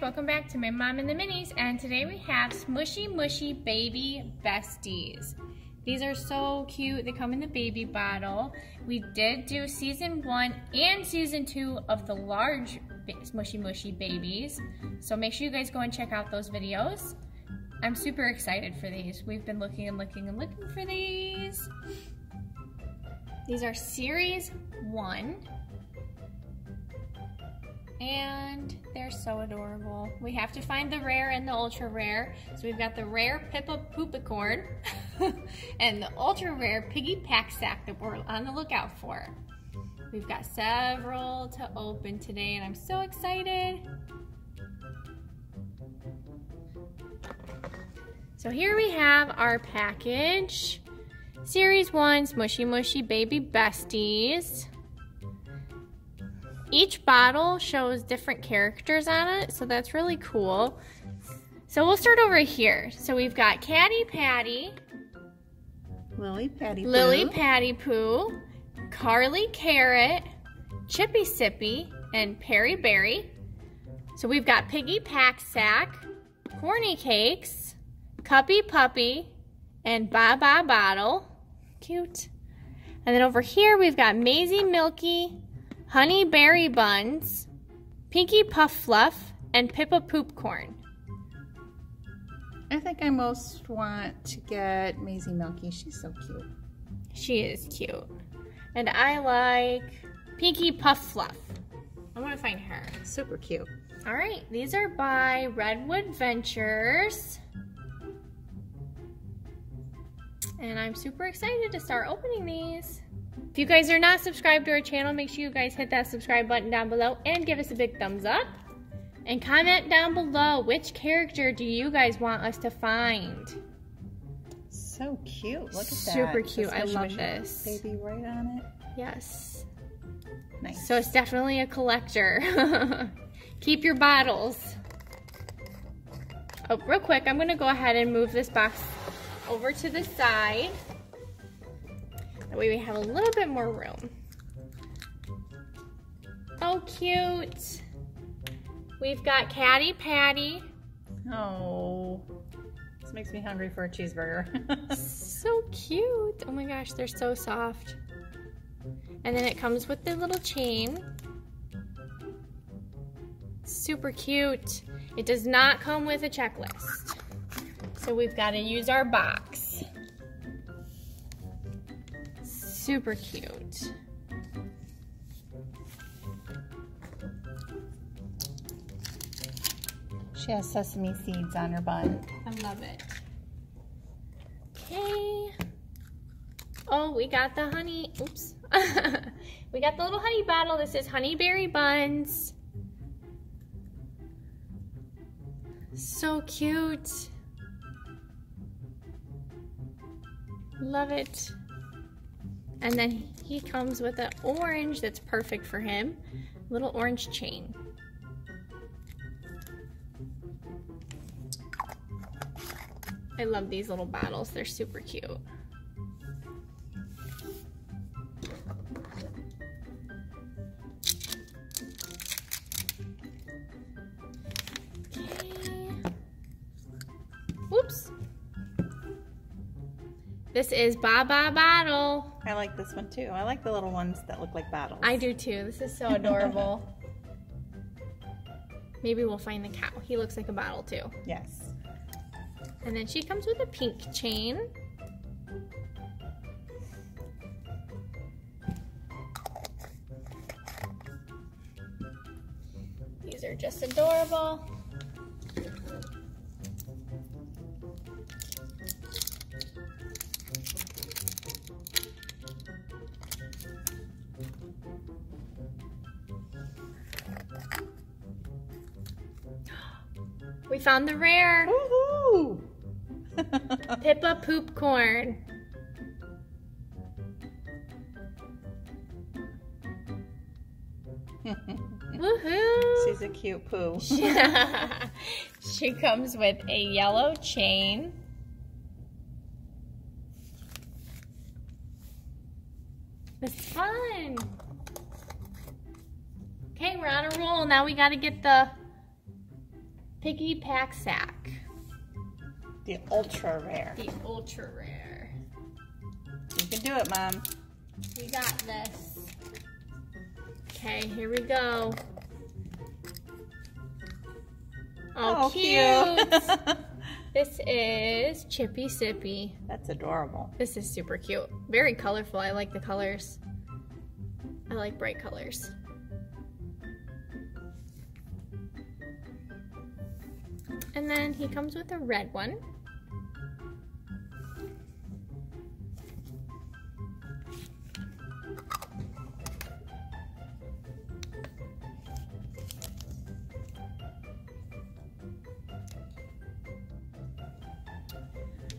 welcome back to Mim mom and the minis and today we have Smooshy Mushy baby besties these are so cute. They come in the baby bottle. We did do season one and season two of the large Smooshy Mushy babies. So make sure you guys go and check out those videos. I'm super excited for these. We've been looking and looking and looking for these. These are series one and they're so adorable. We have to find the rare and the ultra rare. So we've got the rare Pippa Poopicorn and the ultra rare Piggy Pack Sack that we're on the lookout for. We've got several to open today and I'm so excited. So here we have our package. Series 1 Smooshy Mushy Baby Besties. Each bottle shows different characters on it, so that's really cool. So we'll start over here. So we've got Caddy Patty, Lily Patty Poo, Lily Patty Poo, Carly Carrot, Chippy Sippy, and Perry Berry. So we've got Piggy Pack Sack, Corny Cakes, Cuppy Puppy, and Ba Ba Bottle. Cute. And then over here we've got Maisie Milky, Honey Berry Buns, Pinky Puff Fluff, and Pippa Poop Corn. I think I most want to get Maisie Milky. She's so cute. She is cute. And I like Pinky Puff Fluff. I want to find her. Super cute. All right, these are by Redwood Ventures. And I'm super excited to start opening these. If you guys are not subscribed to our channel, make sure you guys hit that subscribe button down below and give us a big thumbs up. And comment down below, which character do you guys want us to find? So cute. Look at Super that. Super cute. I love this. Baby right on it. Yes. Nice. So it's definitely a collector. Keep your bottles. Oh, real quick, I'm going to go ahead and move this box over to the side. That way we have a little bit more room. Oh, cute. We've got Caddy Patty. Oh, this makes me hungry for a cheeseburger. so cute. Oh my gosh, they're so soft. And then it comes with the little chain. Super cute. It does not come with a checklist. So we've got to use our box. Super cute. She has sesame seeds on her bun. I love it. Okay. Oh, we got the honey. Oops. we got the little honey bottle. This is honeyberry buns. So cute. Love it. And then he comes with an orange that's perfect for him. Little orange chain. I love these little bottles. They're super cute. Whoops. This is Baba Bottle. I like this one too. I like the little ones that look like bottles. I do too. This is so adorable. Maybe we'll find the cow. He looks like a bottle too. Yes. And then she comes with a pink chain. These are just adorable. We found the rare. Woohoo! Pippa poop corn. Woohoo! She's a cute poo. she comes with a yellow chain. It's fun. Okay, we're on a roll. Now we got to get the piggy pack sack. The ultra rare. The ultra rare. You can do it, Mom. We got this. Okay, here we go. Oh, Oh, cute. cute. this is Chippy Sippy. That's adorable. This is super cute. Very colorful. I like the colors. I like bright colors. And then he comes with a red one.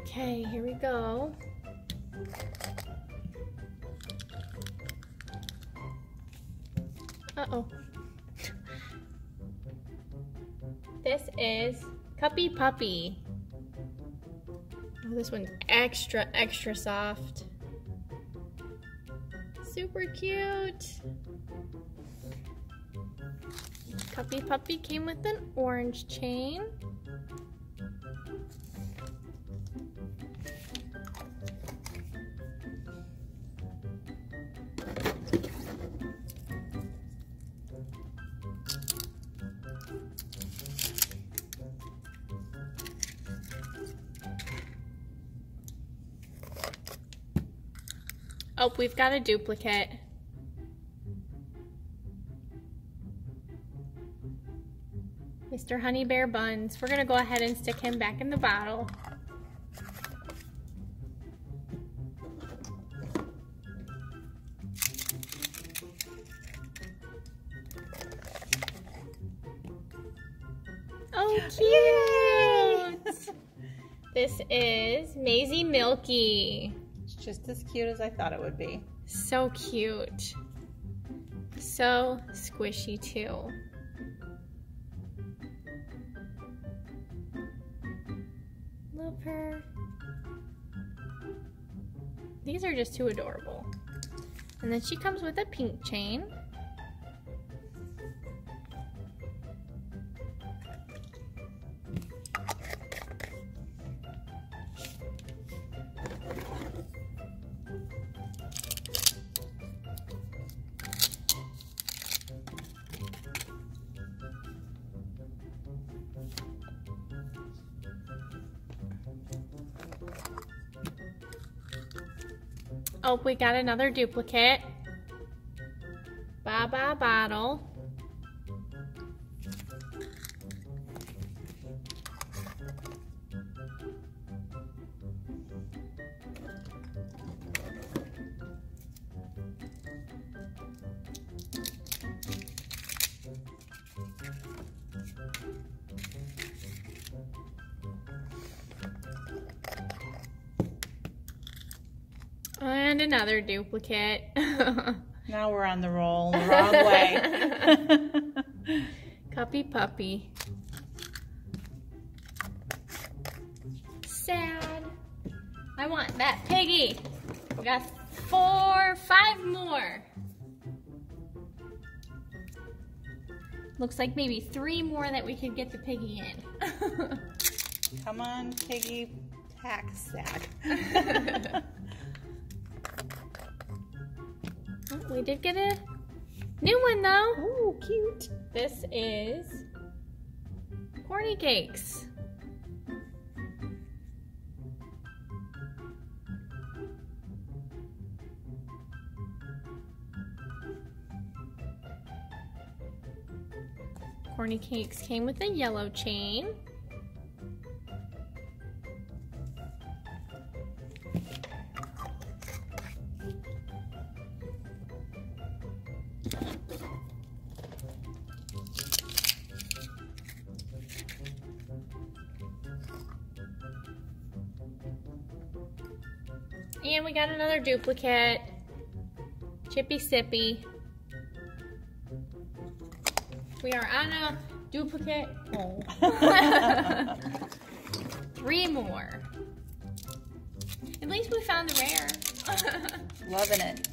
Okay, here we go. Uh-oh. This is Cuppy Puppy. Oh, this one's extra, extra soft. Super cute. Puppy Puppy came with an orange chain. Oh, we've got a duplicate. Mr. Honey Bear Buns. We're gonna go ahead and stick him back in the bottle. Oh, cute! this is Maisie Milky. Just as cute as I thought it would be. So cute. So squishy too. Love her. These are just too adorable. And then she comes with a pink chain. Oh, we got another duplicate. Baba bottle. And another duplicate. Now we're on the roll the wrong way. Cuppy puppy. Sad. I want that piggy. We got four, five more. Looks like maybe three more that we could get the piggy in. Come on, piggy pack sack. We did get a new one though. oh, cute. This is corny cakes. Corny cakes came with a yellow chain. And we got another duplicate. Chippy Sippy. We are on a duplicate. Oh. Three more. At least we found the rare. Loving it.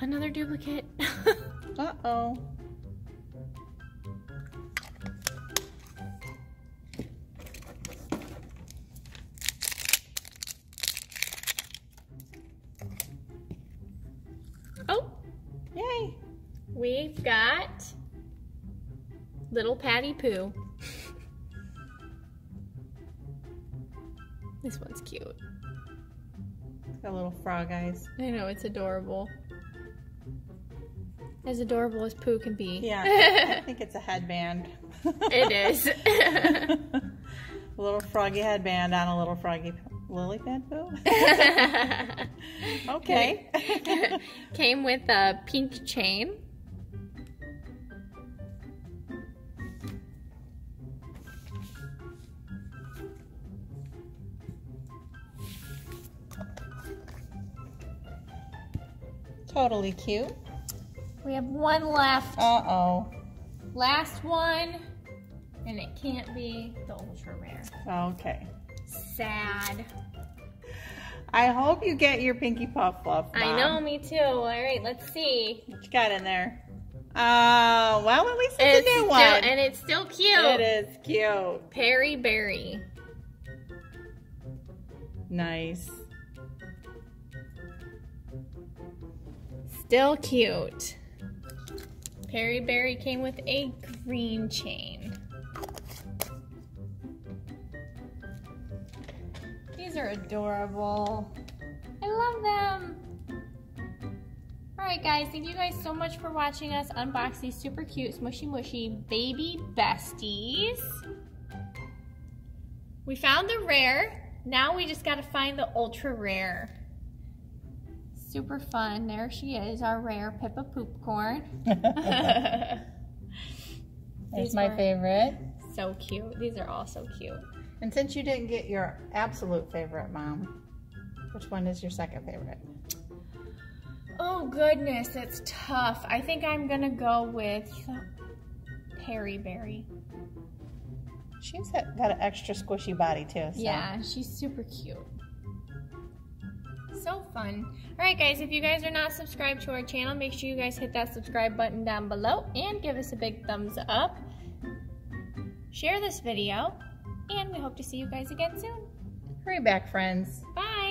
Another duplicate. Uh-oh. We've got little Patty Pooh. this one's cute. Got little frog eyes. I know, it's adorable. As adorable as Pooh can be. Yeah, I think it's a headband. it is. a little froggy headband on a little froggy lily pad poo. okay. Came with a pink chain. Totally cute. We have one left. Uh-oh. Last one. And it can't be the ultra rare. Okay. Sad. I hope you get your Pinky Puff Fluff. I know, me too. All right, let's see. What you got in there? Uh, well, at least it's, a new still, one. and it's still cute. It is cute. Perry Berry. Nice. Still cute. Perry Berry came with a green chain. These are adorable. I love them. Alright guys, thank you guys so much for watching us unbox these super cute Smooshy Mushy baby besties. We found the rare. Now we just gotta find the ultra rare. Super fun. There she is, our rare Pippa Poopcorn. There's These my favorite. so cute. These are all so cute. And since you didn't get your absolute favorite, Mom, which one is your second favorite? Oh goodness, it's tough. I think I'm gonna go with Perry Berry. She's got got an extra squishy body too. So. Yeah, she's super cute. So fun. Alright guys, if you guys are not subscribed to our channel, make sure you guys hit that subscribe button down below and give us a big thumbs up. Share this video, and we hope to see you guys again soon. Hurry back, friends. Bye!